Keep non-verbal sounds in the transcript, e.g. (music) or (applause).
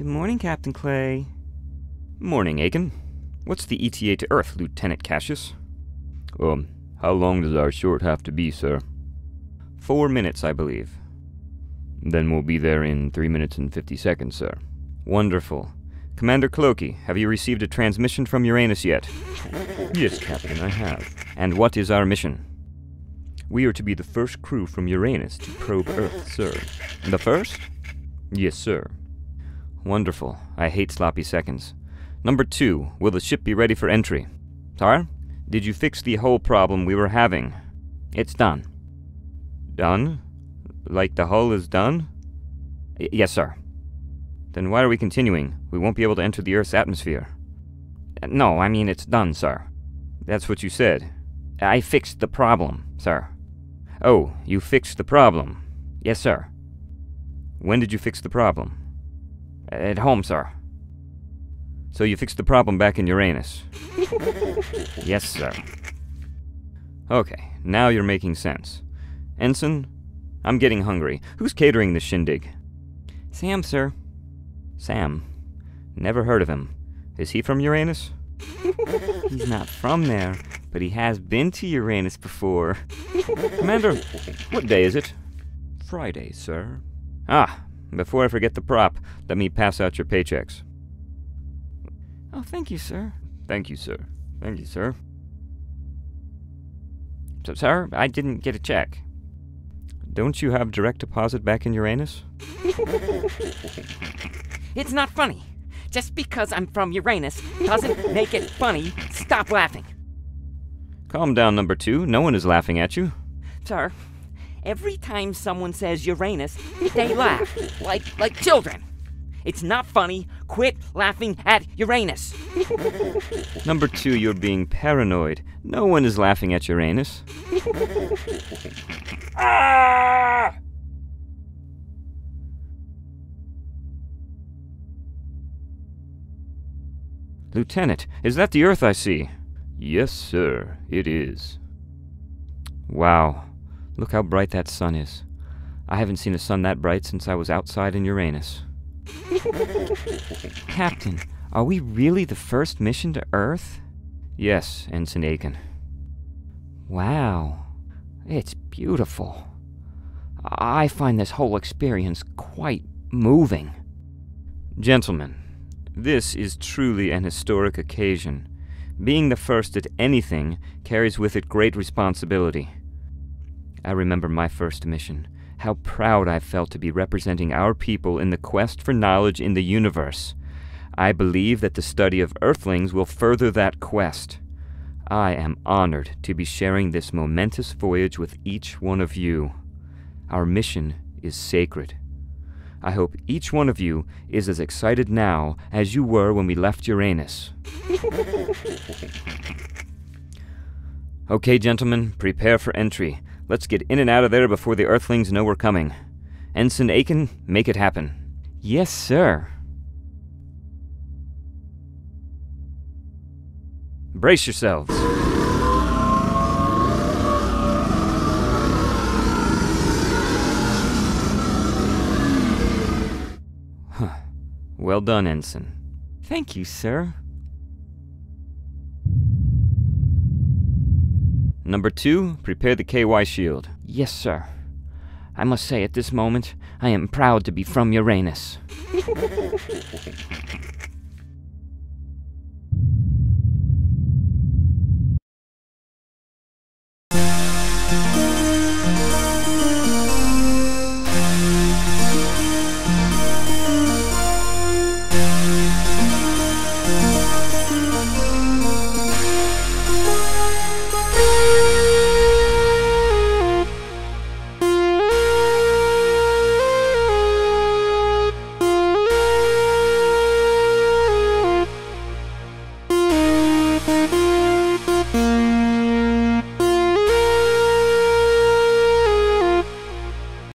Good morning, Captain Clay. Morning, Aiken. What's the ETA to Earth, Lieutenant Cassius? Um, how long does our short have to be, sir? Four minutes, I believe. Then we'll be there in three minutes and fifty seconds, sir. Wonderful. Commander Clokey, have you received a transmission from Uranus yet? yes, Captain, I have. And what is our mission? We are to be the first crew from Uranus to probe Earth, sir. The first? Yes, sir. Wonderful. I hate sloppy seconds. Number two, will the ship be ready for entry? Sir, did you fix the hull problem we were having? It's done. Done? Like the hull is done? Y- yes, sir. Then why are we continuing? We won't be able to enter the Earth's atmosphere. Uh, No, I mean it's done, sir. That's what you said. I fixed the problem, sir. Oh, you fixed the problem. Yes, sir. When did you fix the problem? At home, sir. So you fixed the problem back in Uranus? (laughs) yes, sir. Okay, now you're making sense. Ensign, I'm getting hungry. Who's catering this shindig? Sam, sir. Sam. Never heard of him. Is he from Uranus? (laughs) He's not from there, but he has been to Uranus before. Commander, what day is it? Friday, sir. Ah, before I forget the prop, let me pass out your paychecks. Oh, thank you, sir. Thank you, sir. Thank you, sir. So, sir, I didn't get a check. Don't you have direct deposit back in Uranus? (laughs) It's not funny. Just because I'm from Uranus doesn't make it funny. Stop laughing. Calm down, number two. No one is laughing at you. Sir, every time someone says Uranus, (laughs) they laugh. Like like children. It's not funny. Quit laughing at Uranus. (laughs) Number two, you're being paranoid. No one is laughing at Uranus. (laughs) Ah! Lieutenant, is that the Earth I see? Yes, sir, it is. Wow. Look how bright that sun is. I haven't seen a sun that bright since I was outside in Uranus. (laughs) Captain, are we really the first mission to Earth? Yes, Ensign Aiken. Wow. It's beautiful. I find this whole experience quite moving. Gentlemen, this is truly an historic occasion. Being the first at anything carries with it great responsibility. I remember my first mission, how proud I felt to be representing our people in the quest for knowledge in the universe. I believe that the study of Earthlings will further that quest. I am honored to be sharing this momentous voyage with each one of you. Our mission is sacred. I hope each one of you is as excited now as you were when we left Uranus. (laughs) okay, gentlemen, prepare for entry. Let's get in and out of there before the Earthlings know we're coming. Ensign Aiken, make it happen. Yes, sir. Brace yourselves. Well done, Ensign. Thank you, sir. Number two, prepare the KY shield. Yes, sir. I must say, at this moment, I am proud to be from Uranus. (laughs)